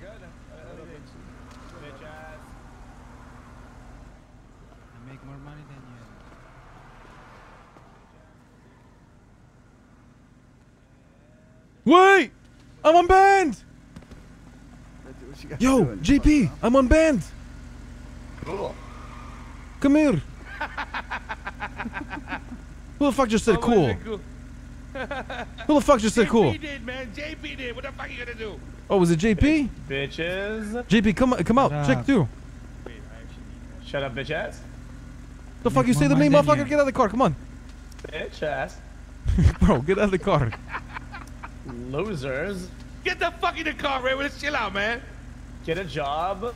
good? Uh, bitch ass. I make more money than you. Wait! I'm on band! What you guys Yo, GP, I'm unbanned! Cool. Come here! Who the fuck just said cool? Who the fuck just said cool? JP did, man. JP did. What the fuck are you gonna do? Oh, was it JP? Bitches. JP, come come out, Shut check up. through. Shut up, bitch ass. The fuck Make you say more to me, money motherfucker? you. Get out of the car, come on. Bitch ass. Bro, get out of the car. Losers. Get the fuck in the car, Ray. Let's chill out, man. Get a job.